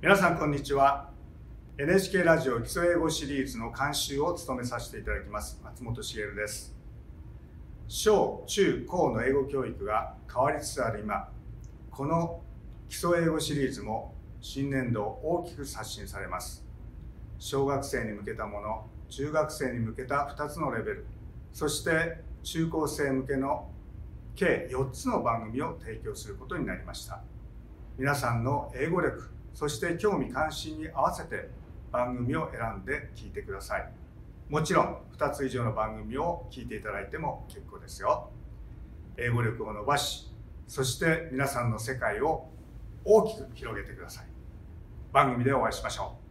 皆さんこんにちは。NHK ラジオ基礎英語シリーズの監修を務めさせていただきます。松本茂です。小中高の英語教育が変わりつつある今この基礎英語シリーズも新年度大きく刷新されます。小学生に向けたもの中学生に向けた2つのレベルそして中高生向けの計4つの番組を提供することになりました。皆さんの英語力そして興味関心に合わせて番組を選んで聞いてください。もちろん2つ以上の番組を聞いていただいても結構ですよ。英語力を伸ばしそして皆さんの世界を大きく広げてください。番組でお会いしましょう。